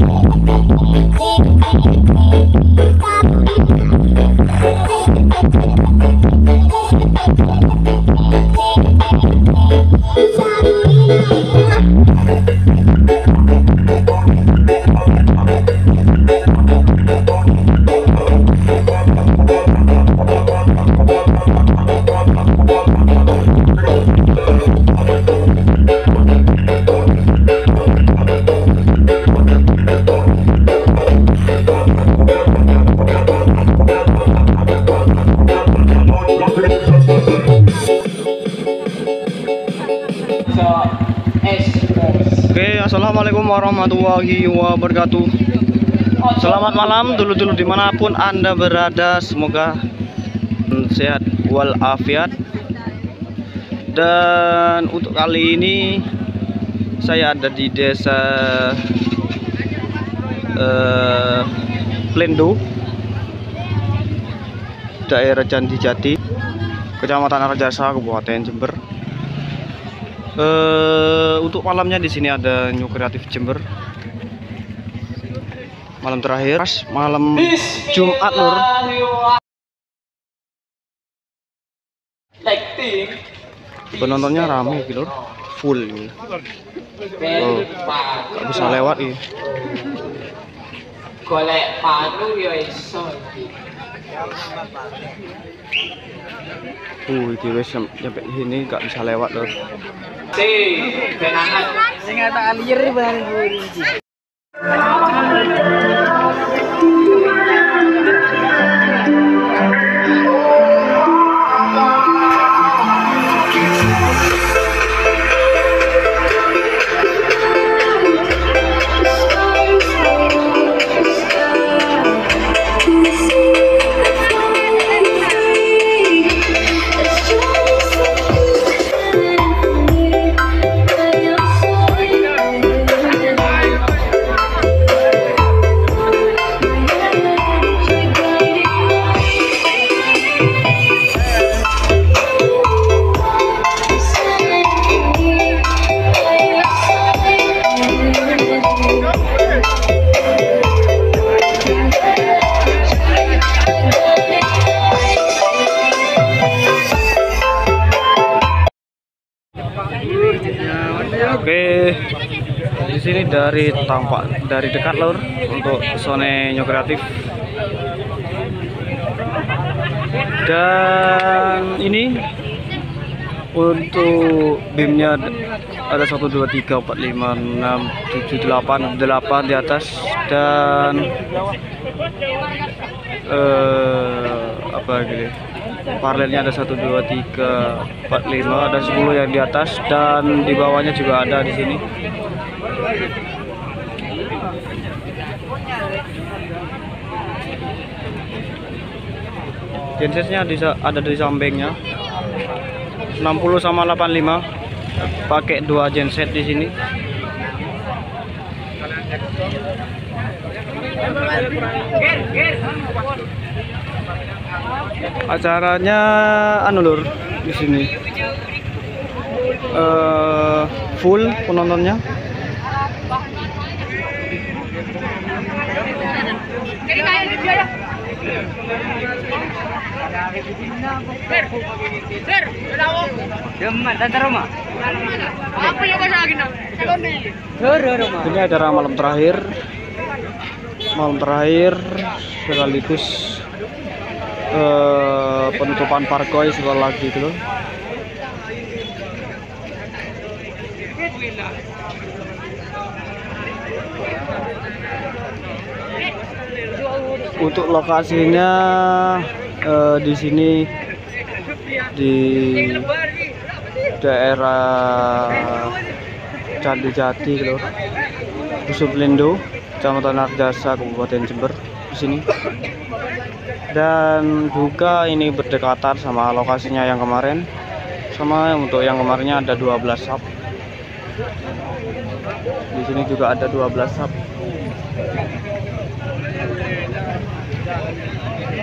Oh, warahmatullahi wabarakatuh. Selamat malam dulu-dulu di mana pun anda berada, semoga sehat walafiat. Dan untuk kali ini saya ada di desa eh, Plendo, daerah Candi Jati, Kecamatan Arjasa, Kabupaten Jember. Eh, untuk malamnya di sini ada New Creative Jember. Malam terakhir, pas malam Jumat lur. Penontonnya ramai gitu. Full ini. Oh, bisa lewat ini. Golek panu ya iso. Uh, wis nyam- nyampe sini gak bisa lewat lur. Si, benangan. Sing tak alir bareng buri dari tampak dari dekat lur untuk New Kreatif. Dan ini untuk BIM-nya ada 1 2 3 4 5 6 7 8 8 di atas. Dan eh apa gitu paralelnya ada 1 2 3 4 5 ada 10 yang di atas. Dan di bawahnya juga ada di sini sa- ada di sampingnya. 60 sama 85 pakai dua genset di sini. Acaranya anu lur di sini. Eh, full penontonnya Rumah. Apa rumah. ini acara malam terakhir. Malam terakhir sekaligus eh, penutupan parkoi sebentar lagi gitu loh. Untuk lokasinya eh, di sini di daerah Candi Jati gitu Dusun Blindo Kecamatan Arjasa Kabupaten Jember di sini. Dan juga ini berdekatan sama lokasinya yang kemarin. Sama untuk yang kemarinnya ada 12 sub. Di sini juga ada 12 sub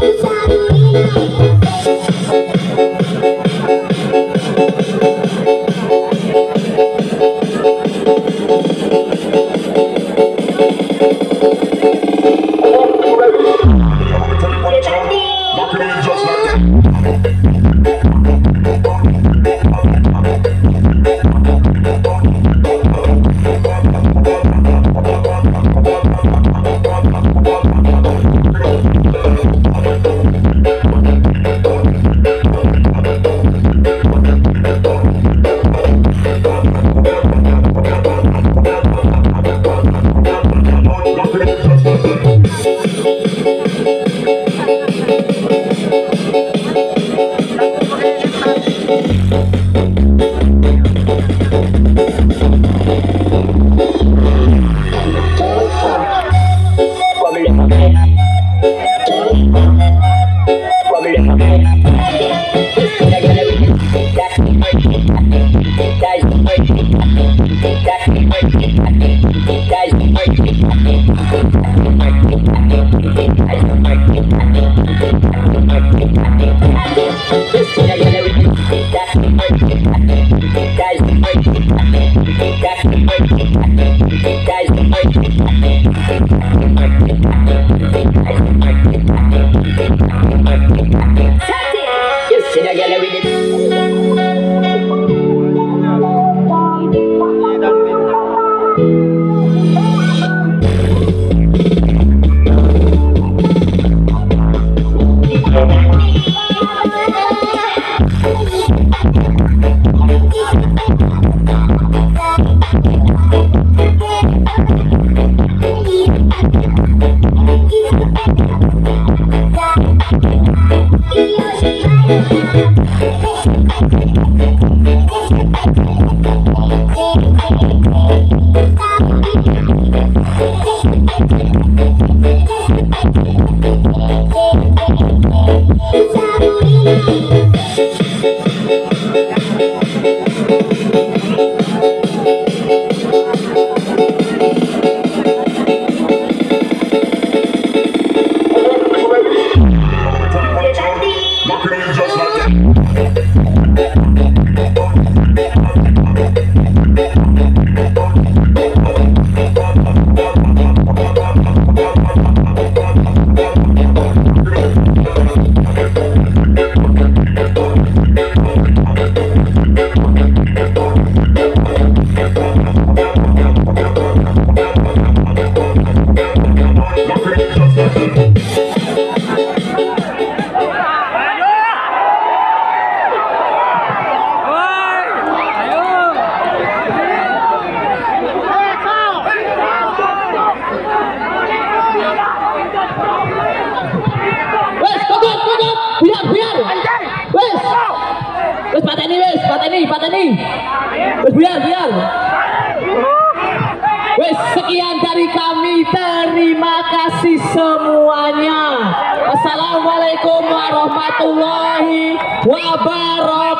It's Wes, It's tutup. Biar, biar. Wes. Wes pateni wes, pateni, pateni. Wes biar, biar. Wes sekian dari kami Terima kasih semuanya. Assalamualaikum warahmatullahi wabarakatuh.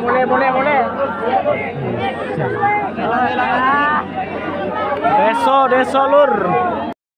Mulai, mulai, mulai. Deso, deso lur.